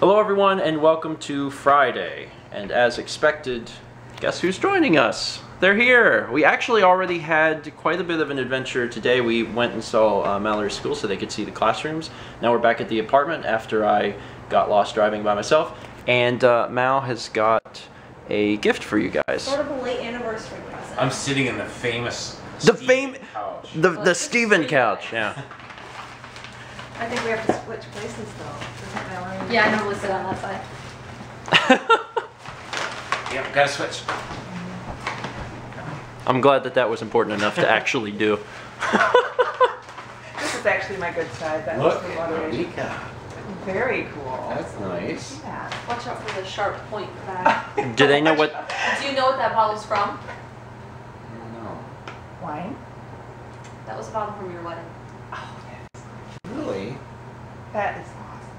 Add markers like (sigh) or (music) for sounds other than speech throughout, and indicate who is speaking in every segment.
Speaker 1: Hello, everyone, and welcome to Friday. And as expected, guess who's joining us? They're here. We actually already had quite a bit of an adventure today. We went and saw uh, Mallory's school so they could see the classrooms. Now we're back at the apartment after I got lost driving by myself. And uh, Mal has got a gift for you guys.
Speaker 2: Sort of a late anniversary present.
Speaker 3: I'm sitting in the famous
Speaker 1: The
Speaker 3: Stephen
Speaker 1: fame,
Speaker 3: couch.
Speaker 1: the the Stephen couch. Yeah. (laughs)
Speaker 2: I think we have to switch places though. Doesn't Mallory?
Speaker 4: Yeah, I normally sit on that side. (laughs)
Speaker 3: Yep, gotta switch.
Speaker 1: I'm glad that that was important enough to actually do. (laughs)
Speaker 5: This is actually my good side. That
Speaker 3: Look
Speaker 5: was the
Speaker 3: at
Speaker 5: moderation.
Speaker 3: Mika.
Speaker 5: Very cool.
Speaker 3: That's nice.
Speaker 5: Yeah.
Speaker 4: Watch out for the sharp point back. (laughs)
Speaker 1: Do they know what?
Speaker 4: Do you know what that bottle's from?
Speaker 3: No.
Speaker 5: Wine.
Speaker 4: That was a bottle from your wedding.
Speaker 5: Yes.
Speaker 3: Really?
Speaker 5: That is awesome.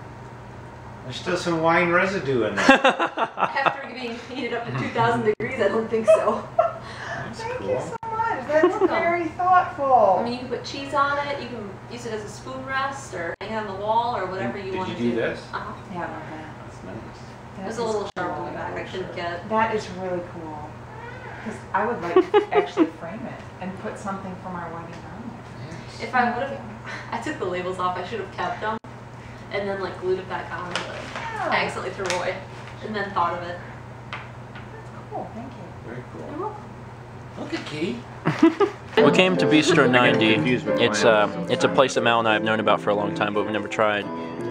Speaker 3: There's still some wine residue in there. (laughs)
Speaker 4: After being heated up to 2,000 degrees, I don't think so.
Speaker 3: That's
Speaker 5: Thank
Speaker 3: cool.
Speaker 5: you so much. That's very thoughtful.
Speaker 4: I mean, you can put cheese on it. You can use it as a spoon rest or hang it on the wall or whatever you
Speaker 3: Did
Speaker 4: want
Speaker 3: you
Speaker 4: to
Speaker 3: do Did you
Speaker 4: do.
Speaker 3: this?
Speaker 4: Uh-huh.
Speaker 5: yeah, I love that.
Speaker 3: That's nice.
Speaker 4: It
Speaker 5: That
Speaker 4: was a
Speaker 5: is
Speaker 4: little sharp
Speaker 5: cool.
Speaker 4: on the back. I couldn't get.
Speaker 5: That is really cool. Because I would like to (laughs) actually frame it and put something from our wedding on there.
Speaker 4: If I would have, I took the labels off. I should have kept them, and then like glued it back on. But
Speaker 5: Oh,
Speaker 4: I accidentally threw away, and then thought of it.
Speaker 5: That's cool. Thank you.
Speaker 3: Very
Speaker 4: You're
Speaker 3: cool.
Speaker 4: welcome.
Speaker 3: Look at Kitty. (laughs)
Speaker 1: We came to Bistro 90. It's
Speaker 3: mine.
Speaker 1: uh, it's a place that Mal and I have known about for a long time, but we've never tried.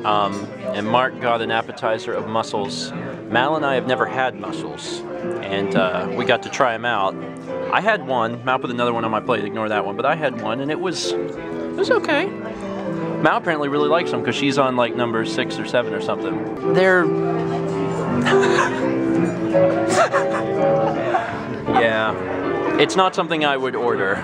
Speaker 1: Um, and Mark got an appetizer of mussels. Mal and I have never had mussels, and uh, we got to try them out. I had one. Mal put another one on my plate. Ignore that one, but I had one, and it was it was okay. Mal apparently really likes them because she's on like number six or seven or something. They're (laughs) yeah, it's not something I would order.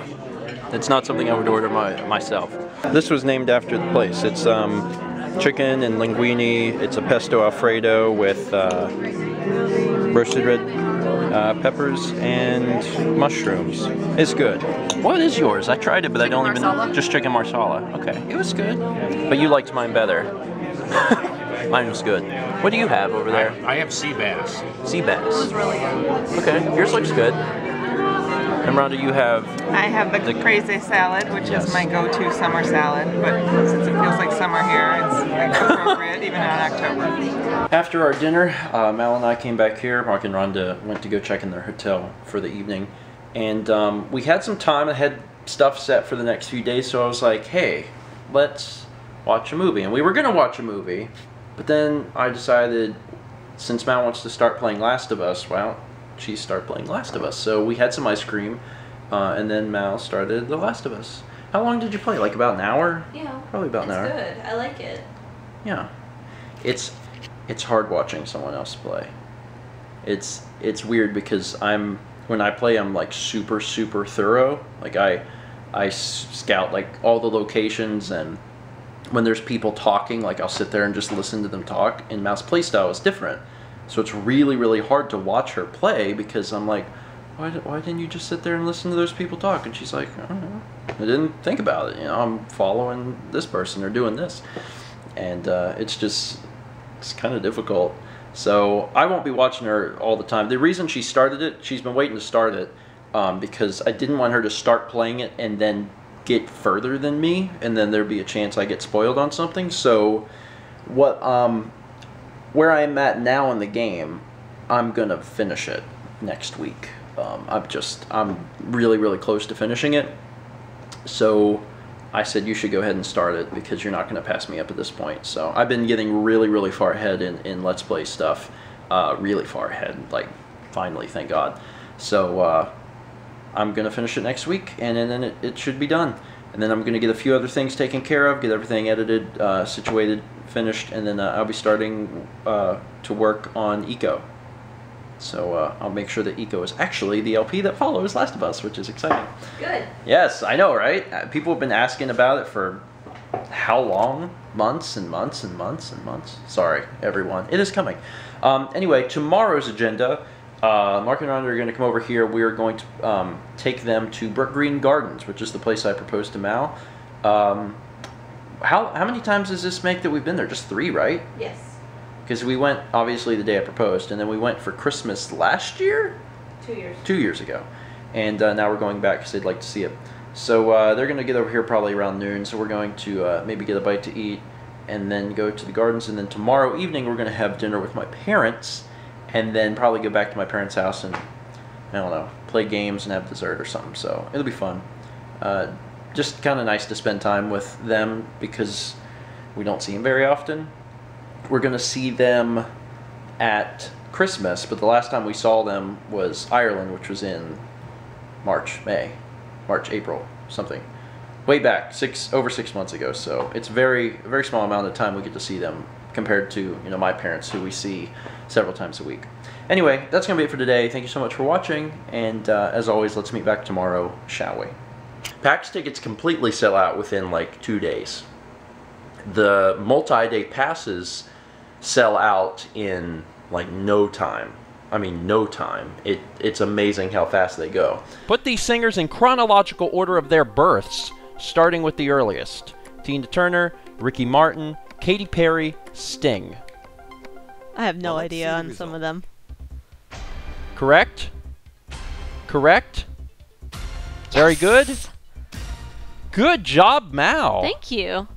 Speaker 1: It's not something I would order my, myself. This was named after the place. It's um, chicken and linguine. It's a pesto alfredo with uh, roasted red uh, peppers and mushrooms. It's good. What is yours? I tried it, but I don't even.
Speaker 4: marsala?
Speaker 1: Just chicken marsala. Okay, it was good, but you liked mine better. (laughs) mine was good. What do you have over there?
Speaker 3: I have sea bass.
Speaker 1: Sea bass.
Speaker 4: was really good.
Speaker 1: Okay, yours looks good. And Rhonda, you have
Speaker 5: I have the,
Speaker 1: The-
Speaker 5: crazy salad, which
Speaker 1: Yes.
Speaker 5: is my go-to summer salad. But since it feels like summer here, it's like appropriate even in October.
Speaker 1: After our dinner, uh, Mal and I came back here. Mark and Rhonda went to go check in their hotel for the evening. And um, we had some time. I had stuff set for the next few days, so I was like, hey, let's watch a movie. And we were going to watch a movie, but then I decided since Mal wants to start playing Last of Us, well, she start playing Last of Us. So we had some ice cream, uh, and then Mal started The Last of Us. How long did you play? Like about an hour?
Speaker 4: Yeah.
Speaker 1: Probably about an
Speaker 4: it's
Speaker 1: hour.
Speaker 4: good. I like it.
Speaker 1: Yeah, it's it's hard watching someone else play. It's it's weird because I'm when I play I'm like super super thorough. Like I I scout like all the locations and when there's people talking, like I'll sit there and just listen to them talk. And Mouse playstyle is different, so it's really really hard to watch her play because I'm like. Why, why didn't you just sit there and listen to those people talk? And she's like, I don't know. I didn't think about it. You know, I'm following this person or doing this and uh, it's just it's kind of difficult. So I won't be watching her all the time. The reason she started it, she's been waiting to start it um, because I didn't want her to start playing it and then get further than me, and then there'd be a chance I get spoiled on something. So what um, where I'm at now in the game, I'm gonna finish it next week. Um, I'm just I'm really really close to finishing it. So I said you should go ahead and start it because you're not going to pass me up at this point. So I've been getting really, really far ahead in, in Let's Play stuff. Uh, really far ahead, like finally, thank God. So uh, I'm going to finish it next week and, then then it, it should be done. And then I'm going to get a few other things taken care of, get everything edited, uh, situated, finished, and then uh, I'll be starting uh, to work on Ico. So uh, I'll make sure that Ico is actually the LP that follows Last of Us, which is exciting.
Speaker 4: Good.
Speaker 1: Yes, I know, right? Uh, People have been asking about it for how long? Months and months and months and months. Sorry, everyone. It is coming. Um, anyway, tomorrow's agenda. Uh, Mark and Rhonda are going to come over here. We are going to um, take them to Brookgreen Gardens, which is the place I proposed to Mal. Um, how how many times does this make that we've been there? Just three, right?
Speaker 4: Yes.
Speaker 1: because we went obviously the day I proposed, and then we went for Christmas last year,
Speaker 2: Two years.
Speaker 1: two years ago, and uh, now we're going back because they'd like to see it. So uh, they're gonna get over here probably around noon. So we're going to uh, maybe get a bite to eat, and then go to the gardens, and then tomorrow evening we're gonna have dinner with my parents, and then probably go back to my parents' house and I don't know, play games and have dessert or something. So it'll be fun. Uh, just kind of nice to spend time with them because we don't see them very often. We're gonna see them at Christmas, but the last time we saw them was Ireland, which was in March, May, March, April, something. Way back, six over six months ago. So it's very very small amount of time we get to see them compared to you know my parents who we see several times a week. Anyway, that's gonna be it for today. Thank you so much for watching, and uh, as always, let's meet back tomorrow, shall we? PAX tickets completely sell out within like two days. The multi-day passes sell out in like no time. I mean, no time. It it's amazing how fast they go.
Speaker 6: Put these singers in chronological order of their births, starting with the earliest Tina Turner, Ricky Martin, Katy Perry, Sting.
Speaker 7: I have no
Speaker 8: Well,
Speaker 7: idea
Speaker 8: the
Speaker 7: on some of them.
Speaker 6: Correct? Correct? Very good. Good job, Mal.
Speaker 7: Thank you.